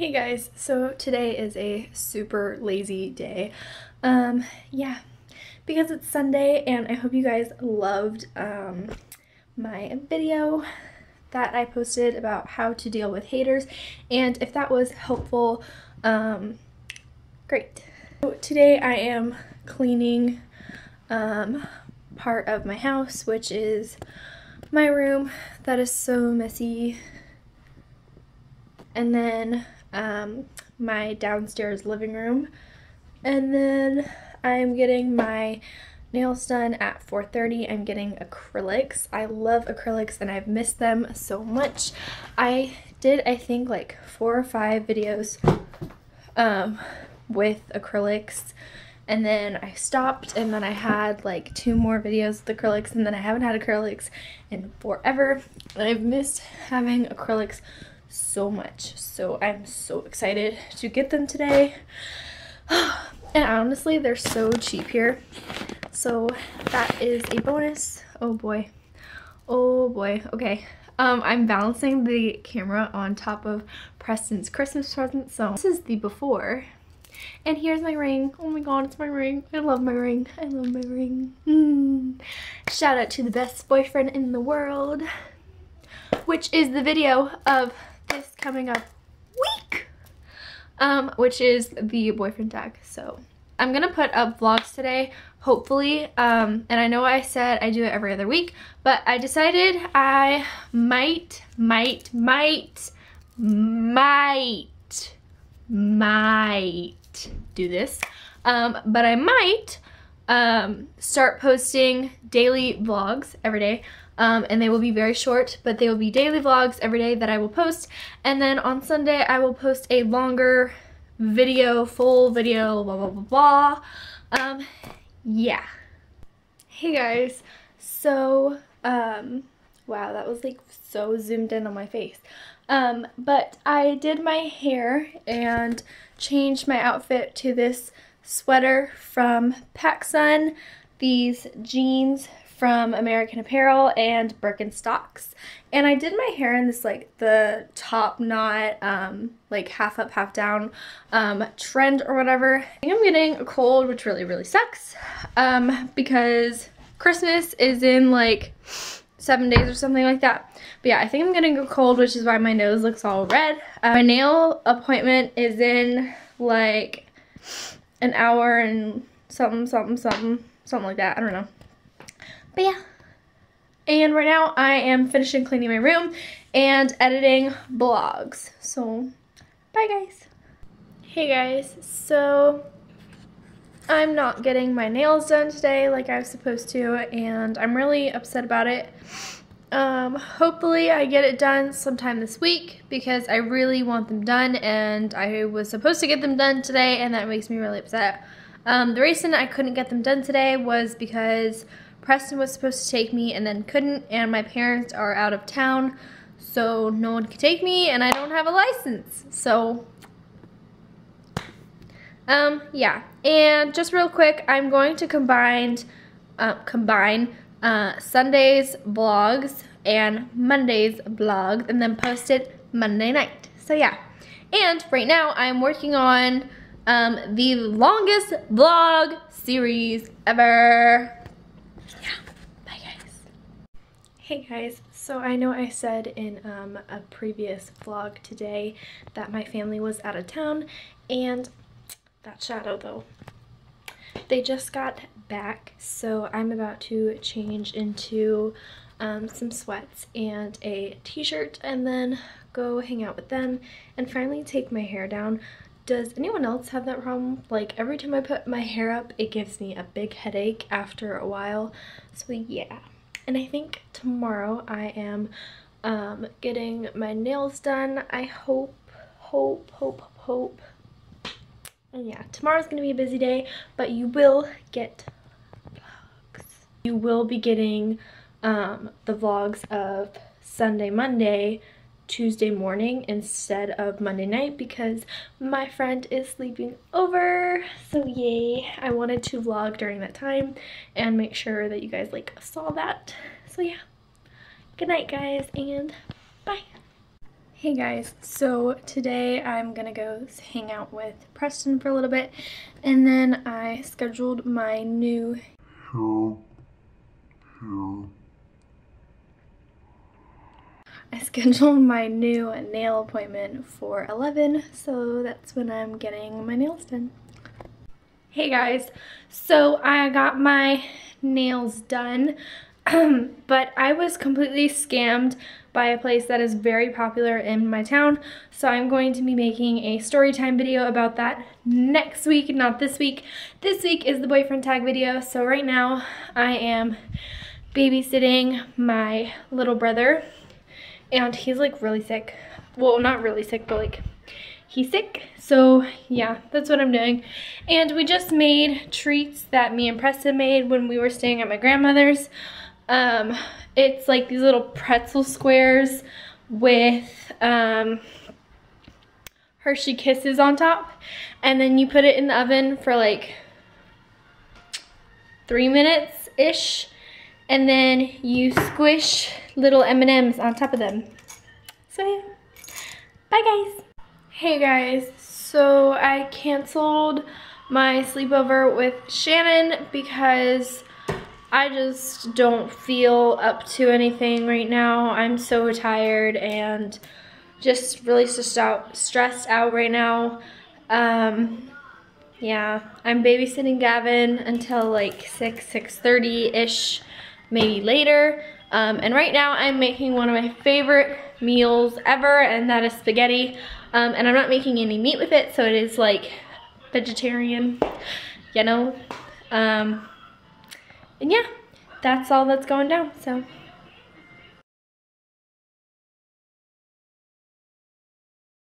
Hey guys, so today is a super lazy day. Um, yeah, because it's Sunday and I hope you guys loved um, my video that I posted about how to deal with haters and if that was helpful, um, great. So today I am cleaning um, part of my house, which is my room that is so messy. And then um, my downstairs living room. And then I'm getting my nails done at 4.30. I'm getting acrylics. I love acrylics and I've missed them so much. I did, I think, like four or five videos um, with acrylics and then I stopped and then I had like two more videos with acrylics and then I haven't had acrylics in forever I've missed having acrylics so much. So I'm so excited to get them today. And honestly, they're so cheap here. So that is a bonus. Oh boy. Oh boy. Okay. Um, I'm balancing the camera on top of Preston's Christmas present. So this is the before. And here's my ring. Oh my god, it's my ring. I love my ring. I love my ring. Mm. Shout out to the best boyfriend in the world. Which is the video of this coming up week, um, which is the boyfriend tag. So I'm gonna put up vlogs today, hopefully. Um, and I know I said I do it every other week, but I decided I might, might, might, might, might do this. Um, but I might um, start posting daily vlogs every day um, and they will be very short, but they will be daily vlogs every day that I will post. And then on Sunday, I will post a longer video, full video, blah, blah, blah, blah. Um, yeah. Hey guys, so, um, wow, that was like so zoomed in on my face. Um, but I did my hair and changed my outfit to this sweater from PacSun, these jeans from American Apparel and Birkenstocks. And I did my hair in this like the top knot, um, like half up, half down um, trend or whatever. I think I'm getting a cold, which really, really sucks um, because Christmas is in like seven days or something like that. But yeah, I think I'm getting a cold, which is why my nose looks all red. Uh, my nail appointment is in like an hour and something, something, something, something like that. I don't know. But yeah. And right now I am finishing cleaning my room and editing blogs. So, bye guys. Hey guys, so I'm not getting my nails done today like I was supposed to and I'm really upset about it. Um, hopefully I get it done sometime this week because I really want them done and I was supposed to get them done today and that makes me really upset. Um, the reason I couldn't get them done today was because Preston was supposed to take me and then couldn't, and my parents are out of town, so no one could take me, and I don't have a license. So, um, yeah. And just real quick, I'm going to combine, uh, combine uh, Sunday's vlogs and Monday's vlog, and then post it Monday night. So yeah. And right now, I'm working on um, the longest vlog series ever. Hey guys, so I know I said in um, a previous vlog today that my family was out of town and that shadow though. They just got back so I'm about to change into um, some sweats and a t-shirt and then go hang out with them and finally take my hair down. Does anyone else have that problem? Like every time I put my hair up it gives me a big headache after a while so yeah. And I think tomorrow I am um, getting my nails done. I hope, hope, hope, hope. And yeah, tomorrow's going to be a busy day, but you will get vlogs. You will be getting um, the vlogs of Sunday, Monday, Tuesday morning instead of Monday night because my friend is sleeping over. So yay, I wanted to vlog during that time and make sure that you guys like saw that. So yeah, good night guys and bye. Hey guys, so today I'm gonna go hang out with Preston for a little bit and then I scheduled my new I scheduled my new nail appointment for 11 so that's when I'm getting my nails done. Hey guys, so I got my nails done but I was completely scammed by a place that is very popular in my town. So I'm going to be making a story time video about that next week, not this week. This week is the boyfriend tag video. So right now I am babysitting my little brother and he's like really sick. Well, not really sick, but like he's sick. So yeah, that's what I'm doing. And we just made treats that me and Preston made when we were staying at my grandmother's. Um, it's like these little pretzel squares with um, Hershey Kisses on top. And then you put it in the oven for like three minutes-ish. And then you squish little M&Ms on top of them. So yeah. Bye guys. Hey guys, so I canceled my sleepover with Shannon because I just don't feel up to anything right now. I'm so tired and just really stressed out, stressed out right now. Um, yeah, I'm babysitting Gavin until like 6, 6.30-ish, maybe later. Um, and right now I'm making one of my favorite meals ever, and that is spaghetti. Um, and I'm not making any meat with it, so it is like vegetarian, you know. Um, and yeah, that's all that's going down. So